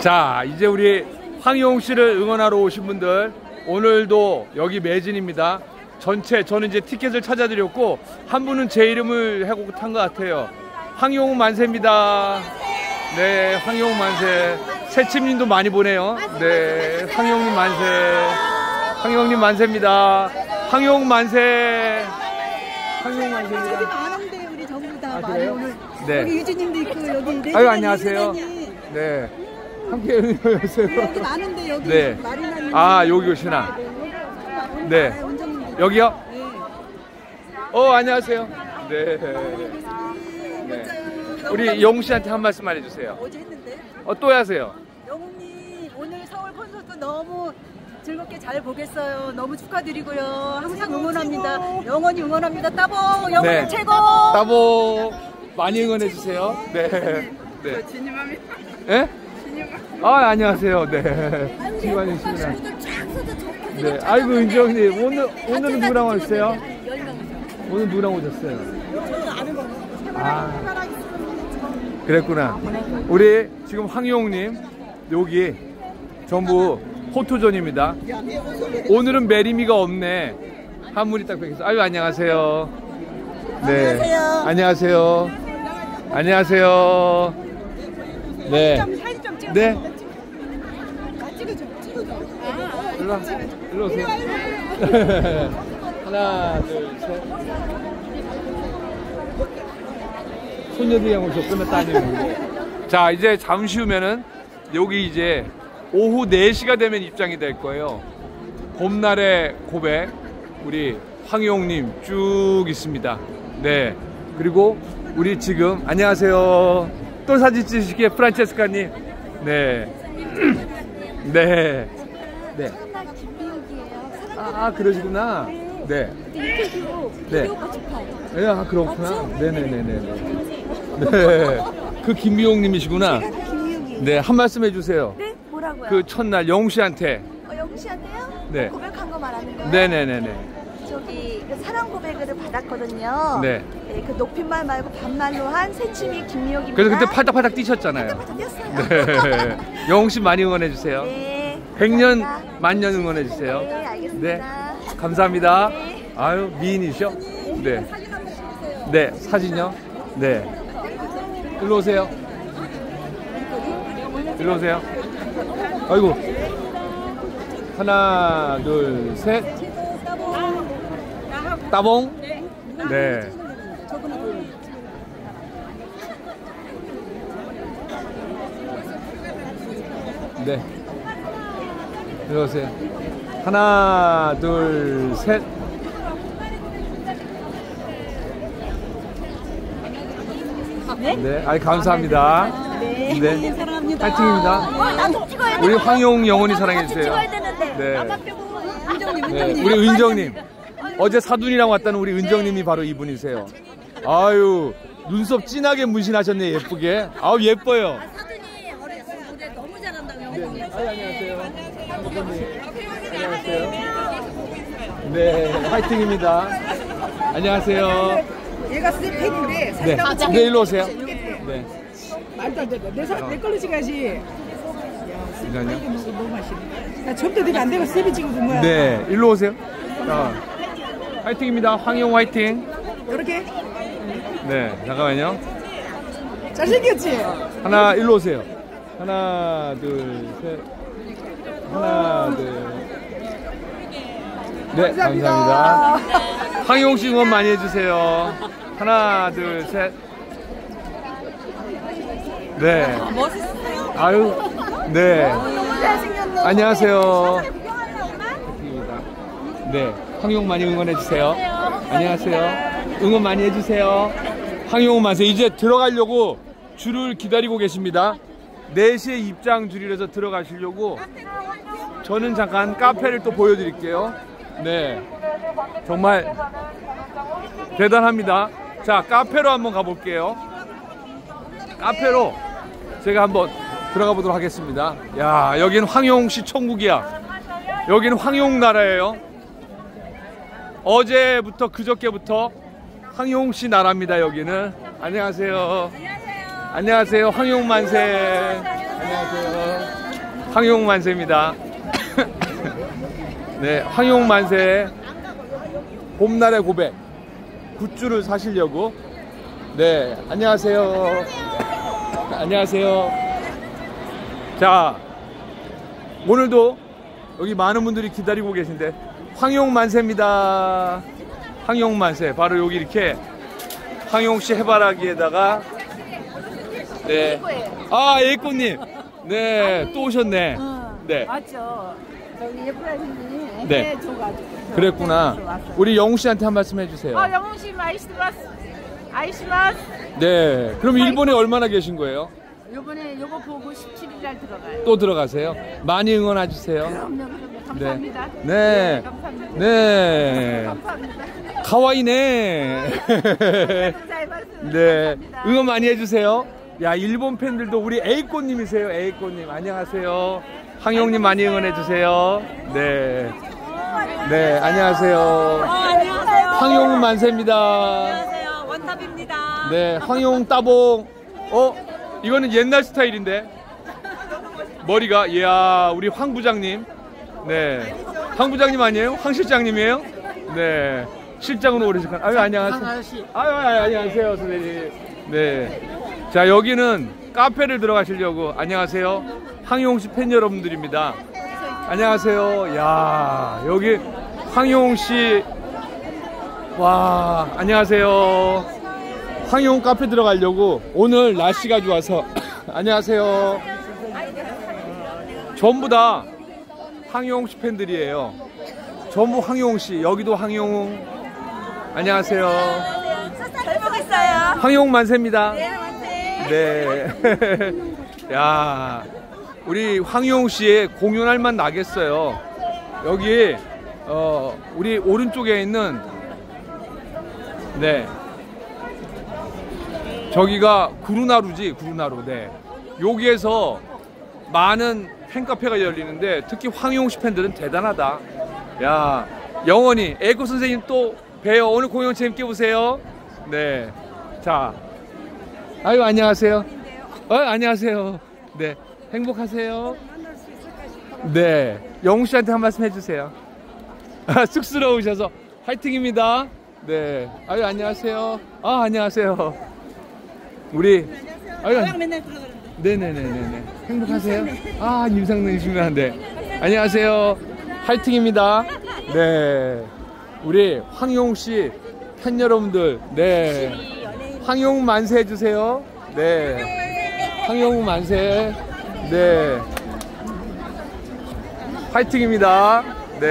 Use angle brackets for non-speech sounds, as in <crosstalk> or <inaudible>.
자, 이제 우리 황용 씨를 응원하러 오신 분들 오늘도 여기 매진입니다. 전체 저는 이제 티켓을 찾아드렸고 한 분은 제 이름을 하고 탄 것 같아요. 황용 만세입니다. 네, 황용 만세. 새침님도 많이 보내요. 네, 황용님 만세. 황용님 만세입니다. 황용 만세. 황용 만세입니다. 많은데 우리 전부 다 아, 많이? 오늘 네. 여기 유주님도 있고 여기 레진이 아유, 안녕하세요. 네. 함께 응원해주세요. 여기 많은데 여기 네. 마리나님 아, 여기 오시나. 네. 아, 원장님도 여기요? 네. 어, 안녕하세요. 네. 네. 우리 영웅 씨한테 한 말씀 해주세요. 어제 했는데 어, 또 하세요. 영웅님 오늘 서울 콘서트 너무 즐겁게 잘 보겠어요. 너무 축하드리고요. 항상 응원합니다. 영원히 응원합니다. 따봉 영웅 네. 최고. 따보 많이 응원해 주세요. 네. 네. 예? 아, 안녕하세요. 네. 지관이 씨입니다. 네. 아이고, 은정님. 오늘, 오늘은 누구랑 오셨어요? 오늘 누구랑 오셨어요? 아. 그랬구나. 우리 지금 황용님, 여기 전부 포토존입니다. 오늘은 메리미가 없네. 한 분이 딱 뵙겠어. 아유, 안녕하세요. 네. 안녕하세요. 안녕하세요. 네. 네. 찍어줘. 찍어줘. 일로 와. 일로 오세요. <laughs> 하나, 둘, 셋. 소녀들이랑 오셨구나, 따님. 자, 이제 잠시 후면은 여기 이제 오후 4시가 되면 입장이 될 거예요. 봄날의 고백, 우리 황용님 쭉 있습니다. 네. 그리고 우리 지금, 안녕하세요. 또 사진 찍으시기에 프란체스카님. 네. <clears throat> 네. 네. 아, 그러시구나. 네. 인터뷰로 네. 비디오. 예, 아, 그렇구나. 네네네네. 네. 그 김미용 님이시구나. 김미옥이에요. 네, 한 말씀 해주세요. 네? 뭐라고요? 그 첫날 영웅 씨한테. 어, 영우 씨한테요? 네. 고백한 거 말하는 거예요? 네네네네. 저기 그 사랑 고백을 받았거든요. 네. 네, 그 높임말 말고 반말로 한 새침이 김미옥입니다. 그래서 그때 팔딱팔딱 뛰셨잖아요. 팔딱팔딱 뛰었어요. 네. <laughs> 영웅 씨 많이 응원해 주세요. 네. 100년, 감사합니다. 만년 응원해 주세요. 네, 알겠습니다. 네. 감사합니다. 네. 아유, 미인이셔? 네. 네, 사진요? 네. 일로 오세요. 일로 오세요. 아이고. 하나, 둘, 셋. 따봉? 네. 네. 일로 오세요. 하나, 둘, 셋. 네. 아이, 감사합니다. 네. 사랑합니다. 파이팅입니다. 찍어야 우리 황용 영원히 사랑해주세요. 네. 네. 우리 은정님. 어제 사둔이랑 왔다는 우리 은정님이 바로 이분이세요. 아유, 눈썹 진하게 문신하셨네, 예쁘게. 아우, 예뻐요. 사진이 어렸을 때 너무 잘한다고 네. 아유, 안녕하세요. 안녕하세요. 네, 화이팅입니다. 안녕하세요. 얘가 스텝팩인데 네, 네, 일로 오세요. 네, 말도 안 된다. 내, 사, 내 걸로 찍어야지. 잠깐만요. 이거 너무 맛있네. 나 점도 되면 안 되고 스텝이 찍어준 거야. 네, 일로 오세요. 자, 화이팅입니다. 황용 화이팅. 이렇게 네, 잠깐만요. 잘생겼지? 하나, 일로 오세요. 하나, 둘, 셋. 하나, 둘. 네, 감사합니다. 황용 씨 응원 많이 해주세요. 하나, 둘, 셋. 네. 멋있어요. 아유, 네. 안녕하세요. 네, 황용 많이 응원해 주세요. 안녕하세요. 응원 많이 해주세요. 황용 마세 이제 들어가려고 줄을 기다리고 계십니다. 4시에 입장 줄이라서 들어가시려고 저는 잠깐 카페를 또 보여드릴게요. 네, 정말 대단합니다. 자, 카페로 한번 가볼게요. 카페로 제가 한번 들어가 보도록 하겠습니다. 야, 여기는 황용 씨 천국이야. 여기는 황용 나라예요. 어제부터 그저께부터 황용 씨 나라입니다. 여기는 안녕하세요. 안녕하세요. 황용 만세. 안녕하세요. 황용 만세입니다. <laughs> 네, 황용 만세. 봄날의 고백. 굿즈를 사시려고. 네, 안녕하세요. 안녕하세요. 자, 오늘도 여기 많은 분들이 기다리고 계신데 황용 만세입니다. 황용 만세. 바로 여기 이렇게 황용 씨 해바라기에다가 네. 아, 예꽃님. 네, 또 오셨네. 네. 맞죠. 저기 예쁘다님이 네. 해줘가지고. 그랬구나. 왔어요. 우리 영웅 씨한테 한 말씀 해주세요. 아, 영웅 씨 아이시마스. 아이시마스. 네. 그럼 일본에 얼마나 계신 거예요? 요번에 요거 보고 17일 날 들어가요. 또 들어가세요? 많이 응원해 주세요. 그럼요, 그럼요. 감사합니다. 네. 감사합니다. 네. 감사합니다. 가와이네. 감사합니다. 네. 응원 많이 해주세요. 야, 일본 팬들도 우리 에이꽃님이세요. 에이꽃님. 안녕하세요. 황용님 많이 응원해 주세요. 네. 네, 안녕하세요. 안녕하세요. 황용 만세입니다. 안녕하세요. 원탑입니다. 네, 황용 따봉. 어, 이거는 옛날 스타일인데. 머리가, 이야, 우리 황 부장님. 네. 황 부장님 아니에요? 황 실장님이에요? 네. 실장으로 오래 시간. 아유, 안녕하세요. 아유, 아유, 안녕하세요, 선생님. 네. 자, 여기는 카페를 들어가시려고. 안녕하세요. 황용 씨 팬 여러분들입니다. 안녕하세요. 야, 여기 황용 씨. 와, 안녕하세요. 황용 카페 들어가려고 오늘 날씨가 좋아서 <coughs> 안녕하세요. 전부 다 황용 씨 팬들이에요. 전부 황용 씨. 여기도 황용. 안녕하세요. 잘 보겠어요. 황용 만세입니다. 네. <laughs> 야, 우리 황용 씨의 공연할 만 나겠어요. 여기 어, 우리 오른쪽에 있는 네. 저기가 구루나루지, 구루나루. 네. 여기에서 많은 팬카페가 열리는데 특히 황용 씨 팬들은 대단하다. 야, 영원히 에코 선생님 또 봬요. 오늘 공연 재밌게 보세요. 네. 자, 아유 안녕하세요. 어 안녕하세요. 네 행복하세요. 네 영웅 씨한테 한 말씀 해주세요. <laughs> 아, 쑥스러우셔서 화이팅입니다. 네 아유 안녕하세요. 아 안녕하세요. 우리 아유 맨날 들어가는데. 네네네네네 행복하세요. 아 임상님이시면 네 안녕하세요. 화이팅입니다. 네 우리 황용 씨팬 여러분들 네. 황용 만세 해주세요. 네. 황용 만세. 네. 화이팅입니다. 네.